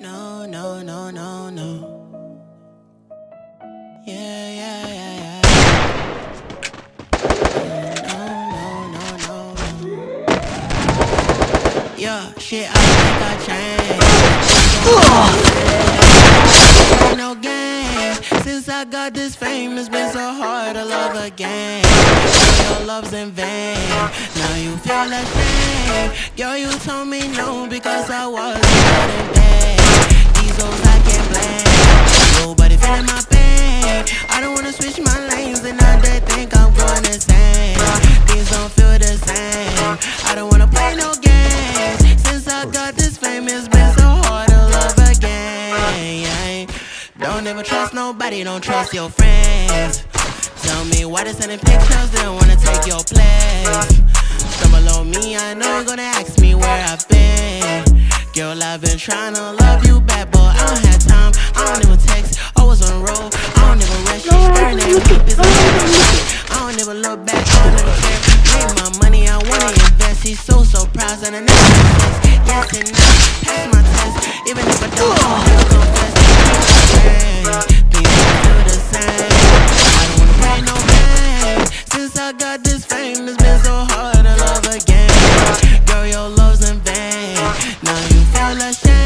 No, no, no, no, no. Yeah, yeah, yeah, yeah. No, no, no, no, no. Yeah, shit, I think I changed. No game. Since I got this fame, it's been so hard to love again. Your love's in vain. Now you feel ashamed. Girl, you told me no because I wasn't in switch my lanes and now they think I'm going insane. Things don't feel the same. I don't wanna play no games. Since I got this fame, it's been so hard to love again. Don't ever trust nobody, don't trust your friends. Tell me why they sending pictures, they don't wanna take your place. Stumble on me, I know you're gonna ask me where I've been. Girl, I've been trying to love you back, but I don't have time. I don't even text, I don't ever look back, I don't ever care. Made my money, I wanna invest. He's so, so proud, son, and that's Yes and no, pass my test. Even if I don't, I'll never confess. People do the same. I don't wanna play no games. Since I got this fame, it's been so hard to love again. Girl, your love's in vain. Now you feel ashamed.